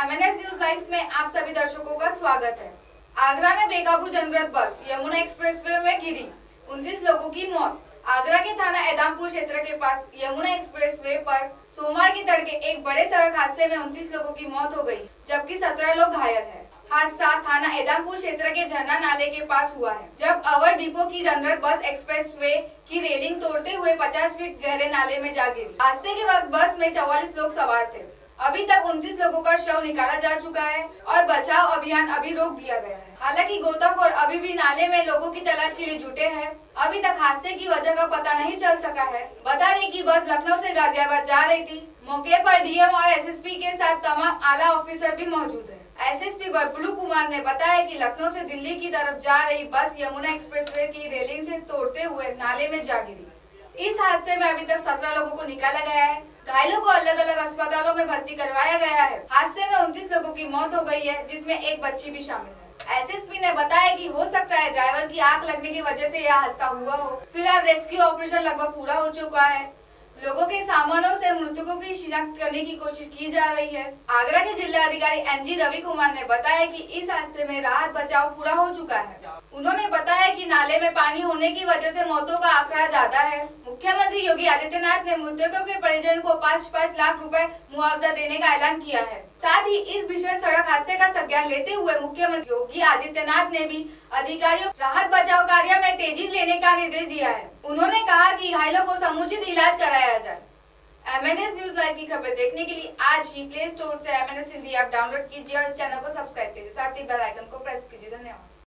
MNS news live में आप सभी दर्शकों का स्वागत है। आगरा में बेकाबू जनरत बस, यमुना एक्सप्रेसवे में गिरी। 29 लोगों की मौत। आगरा के थाना एदामपुर क्षेत्र के पास यमुना एक्सप्रेसवे पर सोमवार की तड़के एक बड़े सड़क हादसे में 29 लोगों की मौत हो गई, जबकि 17 लोग घायल हैं। हादसा थाना एदामपुर क्षेत्र के झरना नाले के पास हुआ है, जब अवर डिपो की जनरल बस एक्सप्रेसवे की रेलिंग तोड़ते हुए 50 फीट गहरे नाले में जा गिरी। हादसे के वक्त बस में 44 लोग सवार थे। अभी तक 29 लोगों का शव निकाला जा चुका है और बचाव अभियान अभी रोक दिया गया है। हालाँकि गोताखोर अभी भी नाले में लोगों की तलाश के लिए जुटे हैं। अभी तक हादसे की वजह का पता नहीं चल सका है। बता दें कि बस लखनऊ से गाजियाबाद जा रही थी। मौके पर डीएम और एसएसपी के साथ तमाम आला ऑफिसर भी मौजूद है। एसएसपी बबलू कुमार ने बताया कि लखनऊ से दिल्ली की तरफ़ जा रही बस यमुना एक्सप्रेसवे की रेलिंग से तोड़ते हुए नाले में जा गिरी। इस हादसे में अभी तक सत्रह लोगों को निकाला गया है। घायलों को अलग अलग अस्पतालों में भर्ती करवाया गया है। हादसे में उनतीस लोगों की मौत हो गई है, जिसमें एक बच्ची भी शामिल है। एसएसपी ने बताया कि हो सकता है ड्राइवर की आग लगने की वजह से यह हादसा हुआ हो। फ़िलहाल रेस्क्यू ऑपरेशन लगभग पूरा हो चुका है। लोगों के सामानों से मृतकों की शिनाख्त करने की कोशिश की जा रही है। आगरा के जिला अधिकारी एनजी रवि कुमार ने बताया कि इस हादसे में राहत बचाव पूरा हो चुका है। उन्होंने बताया कि नाले में पानी होने की वजह से मौतों का आंकड़ा ज़्यादा है। मुख्यमंत्री योगी आदित्यनाथ ने मृतकों के परिजन को पाँच पाँच लाख रूपए मुआवजा देने का ऐलान किया है। साथ ही इस भीषण सड़क हादसे का संज्ञान लेते हुए मुख्यमंत्री योगी आदित्यनाथ ने भी अधिकारियों राहत बचाव कार्य में तेज़ी लेने का निर्देश दिया है। उन्होंने कहा कि घायलों को समुचित इलाज कराया जाए। M N S news live की खबर देखने के लिए आज ही प्ले स्टोर से M N S Hindi app download कीजिए और चैनल को सब्सक्राइब कीजिए। साथ ही बेल आइकन को प्रेस कीजिए। धन्यवाद।